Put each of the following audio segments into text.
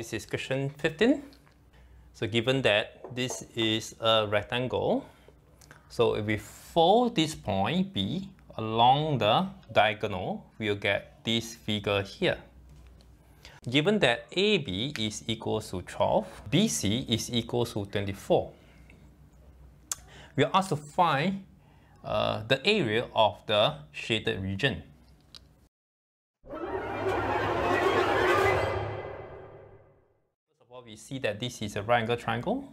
This is question 15. So given that this is a rectangle, so if we fold this point B along the diagonal, we'll get this figure here. Given that AB is equal to 12, BC is equal to 24, we are asked to find uh, the area of the shaded region. We see that this is a right angle triangle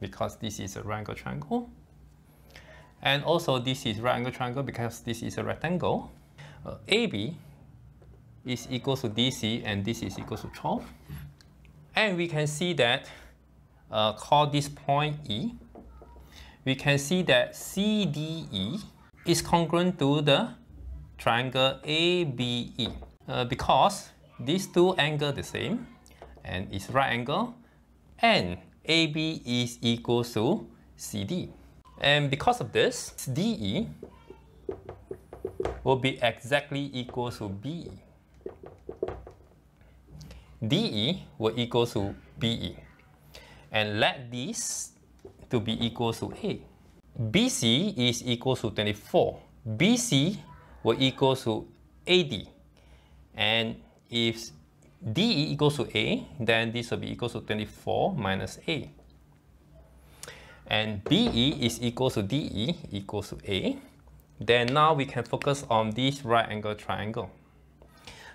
because this is a right angle triangle. And also this is right angle triangle because this is a rectangle. Uh, AB is equal to DC and this is equal to 12. And we can see that, uh, call this point E, we can see that CDE is congruent to the triangle ABE uh, because these two angles the same and it's right angle and AB is equal to CD. And because of this, DE will be exactly equal to BE. DE will equal to BE. And let this to be equal to A. BC is equal to 24. BC will equal to AD. And if DE equals to A, then this will be equal to 24 minus A. And BE is equal to DE equals to A. Then now we can focus on this right angle triangle.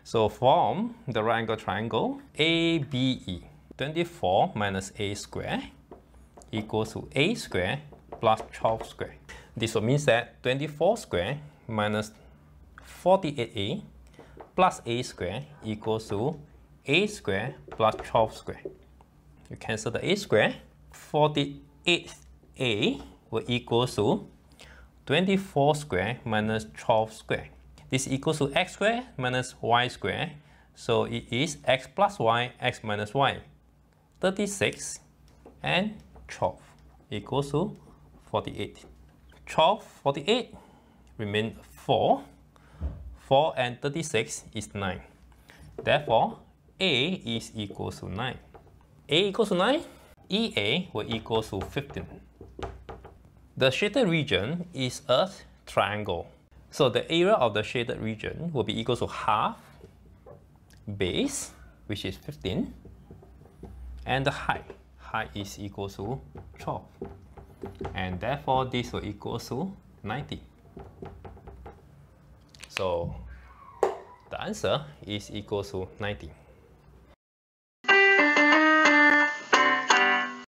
So from the right angle triangle, ABE, 24 minus A square equals to a square plus 12 square. This will mean that 24 square minus 48a plus a square equals to a square plus 12 square. You cancel the a square, 48a will equal to 24 square minus 12 square. This equals to x square minus y square. So it is x plus y, x minus y. 36 and 12 equals to 48. 12, 48 remain 4. 4 and 36 is 9. Therefore, A is equal to 9. A equals to 9, EA will equal to 15. The shaded region is a triangle. So the area of the shaded region will be equal to half base, which is 15, and the height, height is equal to 12. And therefore, this will equal to 90. So the answer is equal to 90.